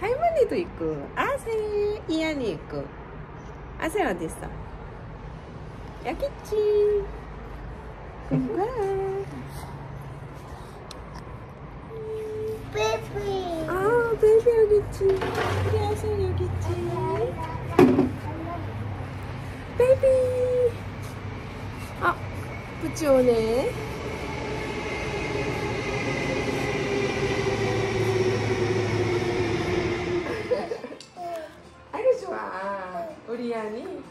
이안이도 있고 아세 이안이 있고 아세 어디 있어? 여기 있지. 공과 베이비. 아 베이비 여기 있지. 우리 아세 여기 있지. 베이비. 아 부찌 오네. 아이고 좋아. 우리 이안이.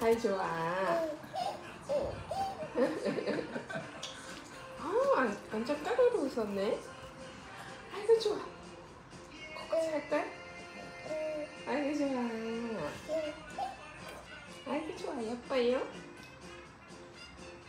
아이 좋아. 아, 완- 완전 까르르 웃었네. 아이고 좋아. 코코넛 할까? 아이고 좋아. 아이고 좋아. 예뻐요.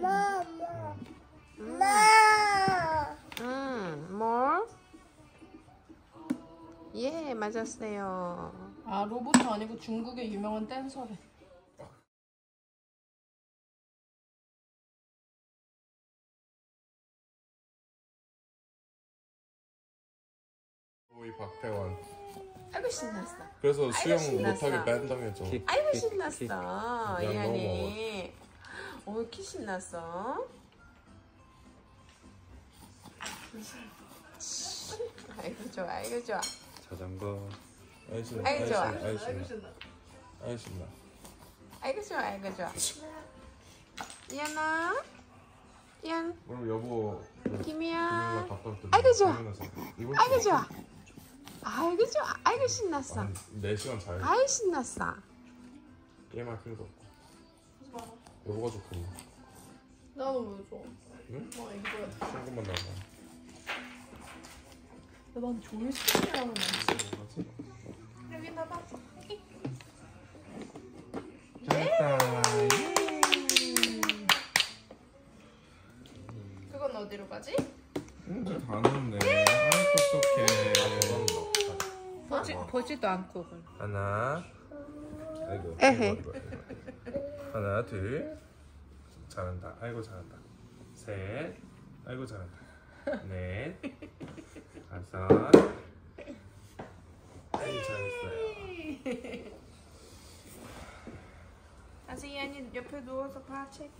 마마. 마. 음, 뭘? 예, 맞았어요. 아 로봇 아니고 중국의 유명한 댄서래. 우리 박태원. 아이고 신났어. 그래서 수영 신났어. 못하게 뺀당해줘. 아이고 신났어. 그냥 이한이. 오, 이렇게 신났어. 아이고 좋아, 아이고 좋아. 자전거. 아이 신나. 아이, 좋아. 아이 신나. 아이 신나. 아이고 좋아, 아이고 좋아. 이한아, 이한, 그럼 여보. 김이야. 아이고, 좋아. 아이고 좋아. 아이고 좋아, 아이고 신났어. 한 4시간 자야 아이 신났어. 게임할 필요도 없고. 여보가 좋겠네. 나도 왜 줘? 응? 나 이거 줘야 돼. 친구만 나와. 난 조이스틱이라는 거지. 여기 나봐. 잘했다. 그건 어디로 가지? 응, 다 넣었네. 아이, 똑똑해. 보지, 보지도 않고. 그걸. 하나. 아이고. 에헤. 하나, 둘. 잘한다. 아이고 잘한다. 셋. 아이고 잘한다. 넷. 다섯. 아이고 잘했어요. 아서 이한이 옆에 누워서 봐, 책.